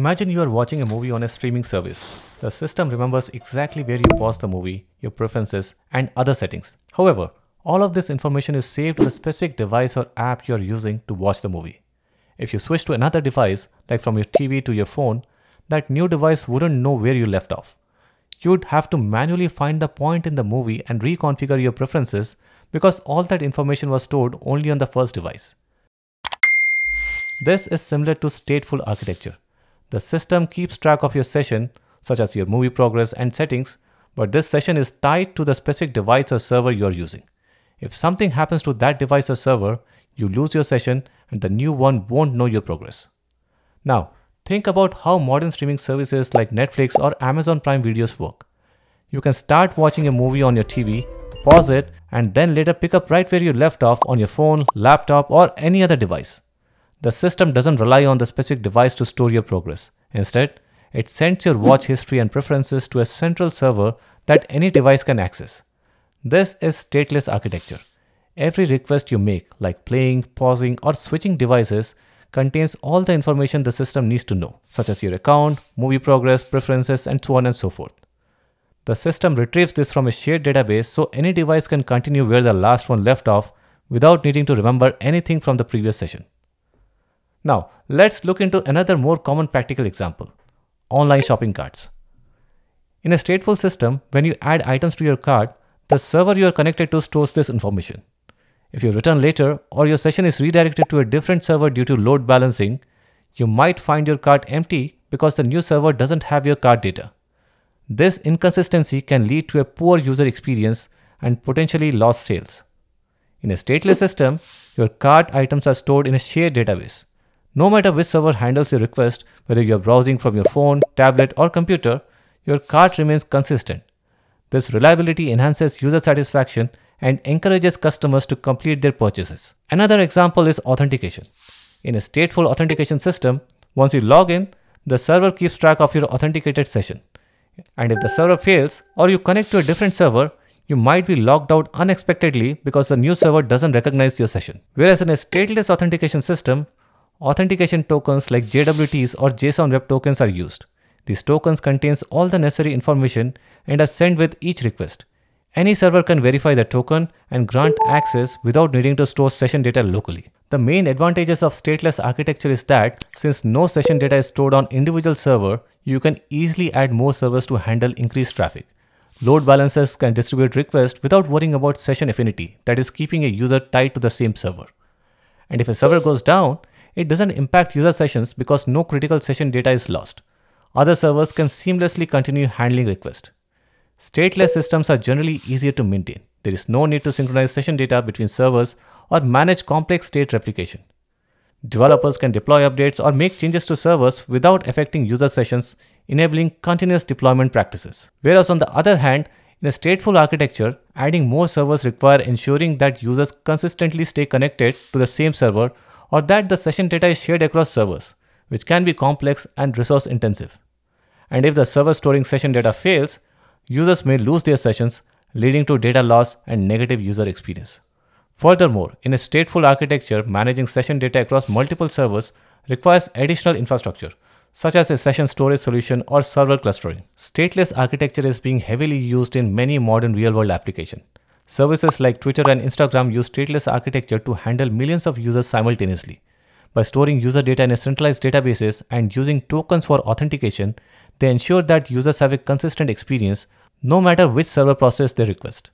Imagine you are watching a movie on a streaming service. The system remembers exactly where you paused the movie, your preferences, and other settings. However, all of this information is saved to the specific device or app you are using to watch the movie. If you switch to another device, like from your TV to your phone, that new device wouldn't know where you left off. You'd have to manually find the point in the movie and reconfigure your preferences because all that information was stored only on the first device. This is similar to stateful architecture. The system keeps track of your session, such as your movie progress and settings, but this session is tied to the specific device or server you're using. If something happens to that device or server, you lose your session and the new one won't know your progress. Now, think about how modern streaming services like Netflix or Amazon Prime Videos work. You can start watching a movie on your TV, pause it, and then later pick up right where you left off on your phone, laptop, or any other device. The system doesn't rely on the specific device to store your progress. Instead, it sends your watch history and preferences to a central server that any device can access. This is stateless architecture. Every request you make, like playing, pausing, or switching devices, contains all the information the system needs to know, such as your account, movie progress, preferences, and so on and so forth. The system retrieves this from a shared database so any device can continue where the last one left off without needing to remember anything from the previous session. Now, let's look into another more common practical example online shopping carts. In a stateful system, when you add items to your cart, the server you are connected to stores this information. If you return later or your session is redirected to a different server due to load balancing, you might find your cart empty because the new server doesn't have your cart data. This inconsistency can lead to a poor user experience and potentially lost sales. In a stateless system, your cart items are stored in a shared database. No matter which server handles your request, whether you're browsing from your phone, tablet, or computer, your cart remains consistent. This reliability enhances user satisfaction and encourages customers to complete their purchases. Another example is authentication. In a stateful authentication system, once you log in, the server keeps track of your authenticated session. And if the server fails or you connect to a different server, you might be logged out unexpectedly because the new server doesn't recognize your session. Whereas in a stateless authentication system, authentication tokens like JWTs or JSON Web Tokens are used. These tokens contains all the necessary information and are sent with each request. Any server can verify the token and grant access without needing to store session data locally. The main advantages of stateless architecture is that since no session data is stored on individual server, you can easily add more servers to handle increased traffic. Load balancers can distribute requests without worrying about session affinity, that is keeping a user tied to the same server. And if a server goes down, it doesn't impact user sessions because no critical session data is lost. Other servers can seamlessly continue handling requests. Stateless systems are generally easier to maintain. There is no need to synchronize session data between servers or manage complex state replication. Developers can deploy updates or make changes to servers without affecting user sessions, enabling continuous deployment practices. Whereas on the other hand, in a stateful architecture, adding more servers require ensuring that users consistently stay connected to the same server or that the session data is shared across servers, which can be complex and resource intensive. And if the server storing session data fails, users may lose their sessions, leading to data loss and negative user experience. Furthermore, in a stateful architecture, managing session data across multiple servers requires additional infrastructure, such as a session storage solution or server clustering. Stateless architecture is being heavily used in many modern real-world applications. Services like Twitter and Instagram use stateless architecture to handle millions of users simultaneously. By storing user data in a centralized databases and using tokens for authentication, they ensure that users have a consistent experience no matter which server process they request.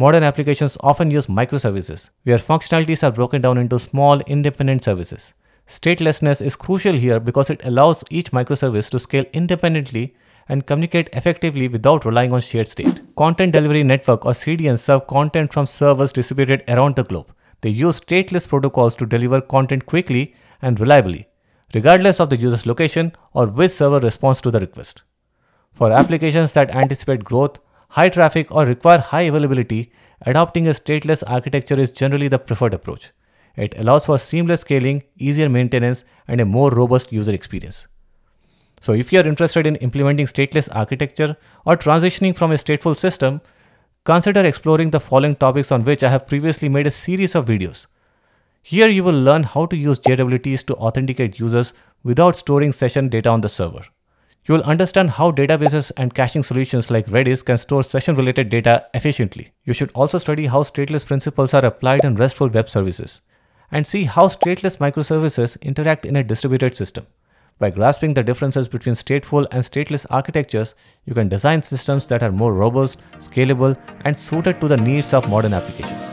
Modern applications often use microservices, where functionalities are broken down into small, independent services. Statelessness is crucial here because it allows each microservice to scale independently and communicate effectively without relying on shared state. Content Delivery Network or CDN serve content from servers distributed around the globe. They use stateless protocols to deliver content quickly and reliably, regardless of the user's location or which server responds to the request. For applications that anticipate growth, high traffic, or require high availability, adopting a stateless architecture is generally the preferred approach. It allows for seamless scaling, easier maintenance, and a more robust user experience. So if you are interested in implementing stateless architecture or transitioning from a stateful system, consider exploring the following topics on which I have previously made a series of videos. Here you will learn how to use JWTs to authenticate users without storing session data on the server. You will understand how databases and caching solutions like Redis can store session related data efficiently. You should also study how stateless principles are applied in RESTful web services and see how stateless microservices interact in a distributed system. By grasping the differences between stateful and stateless architectures, you can design systems that are more robust, scalable, and suited to the needs of modern applications.